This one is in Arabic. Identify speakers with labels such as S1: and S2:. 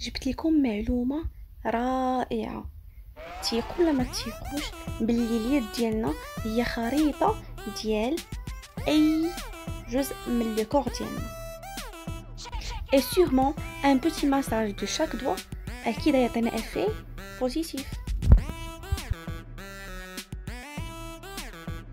S1: جبت لكم معلومة رائعة. تيقوا ولا ما تيقوش باللي اليد ديالنا هي خريطة ديال أي جزء من ال corps corps ديالنا. Et sûrement un petit massage de chaque doigt أكيد يعطينا effet positif